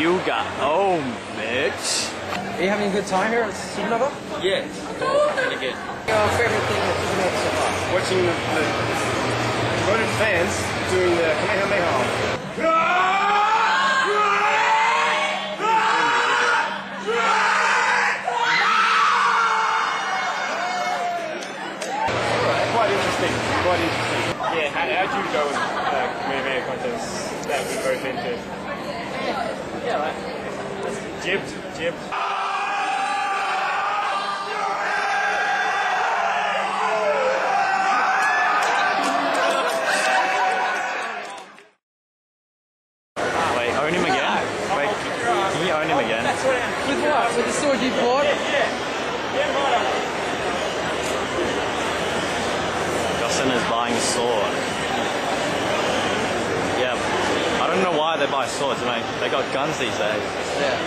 Yuga. Oh, Mitch. Are you having a good time here at Supanova? Yeah. And again. Your favorite thing at Supanova so far? watching the, the devoted fans doing the Kamehameha. Quite interesting. Quite interesting. Yeah, how, how'd you go with uh, Kamehameha contest? That we both entered. Yeah, right. Jibbed, jibbed. Wait, own him again? Wait, can own him again? With what? With the sword you bought? Justin is buying a sword. Yeah, I don't know buy swords. I mean, they got guns these days. Yeah.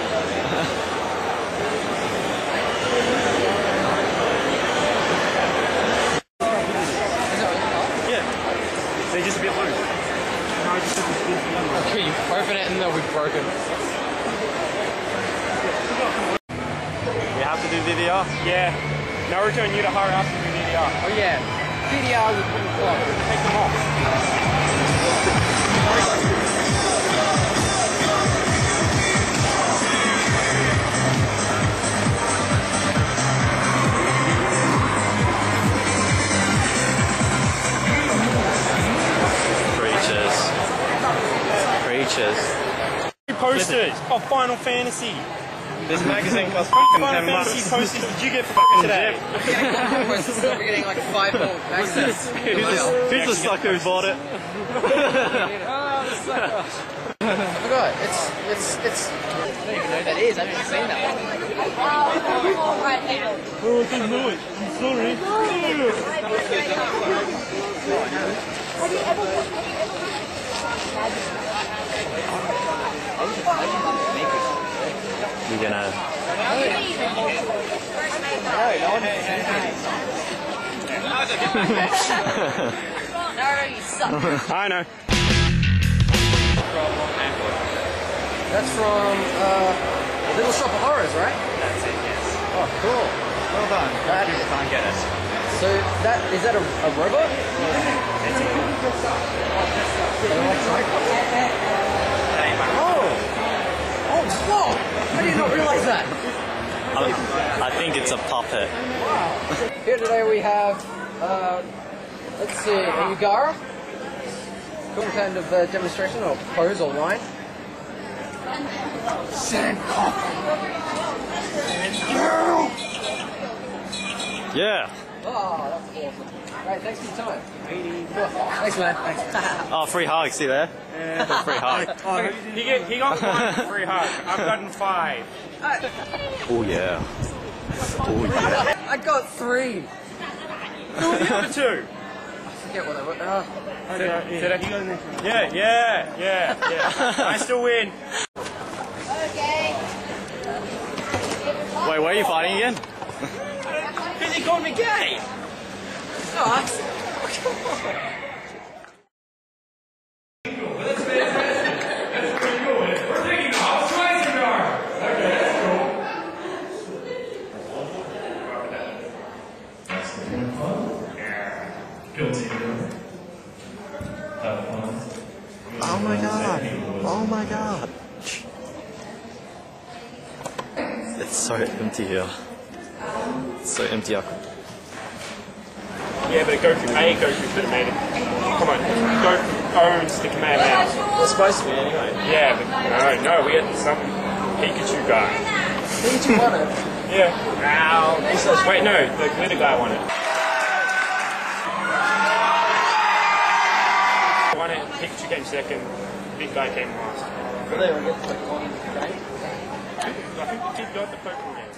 Yeah, They're just a bit loose. Okay, you open it and they'll be broken. we have to do DDR. Yeah. Naruto and Yuta hurry up and do DDR. Oh yeah. DDR was pretty cool. Take them off. Posters of Final Fantasy. This magazine costs fucking Final 10 Fantasy bucks. posters did you get for fucking today? We're getting like five more access. Who's the, who's the sucker who bought it? I forgot. It's it's it's. I don't even know who that is. I haven't seen that one. Oh, I didn't know it. I'm sorry. You're gonna. Naruto, you suck. I know. That's from uh, Little Shop of Horrors, right? That's it, yes. Oh, cool. Well done. That- People can't get it. So that is that a, a robot? Oh, oh, whoa! I did not realize that. I, I think it's a puppet. Wow. Here today we have, uh, let's see, a Yugara. Some kind of uh, demonstration or pose or line. Yeah. Oh, that's awesome. Right, thanks for your time. Thanks, man. Thanks. Oh, free hug. See there? Yeah. free hug. He, get, he got one free hug. I've gotten five. Oh yeah. Oh yeah. I got three. Who are the other two? Forget what they were. Uh, Yeah, yeah, yeah, yeah. I still win. Okay. Wait, where are you fighting again? Called me gay. Fun. Oh my god. Oh my god. It's so empty here. It's so empty. I could- Yeah, but Goku, A Goku could have made it. Come on, Goku owns the Kamehameha. it's supposed to be anyway. Yeah, but no, no, we had some Pikachu guy. Pikachu won it. Yeah. Ow. Wait, no, the glitter guy won it. Won it, Pikachu came second, big guy came last. Well, they were getting like one game. I think the kid got the Pokemon game.